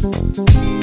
thank you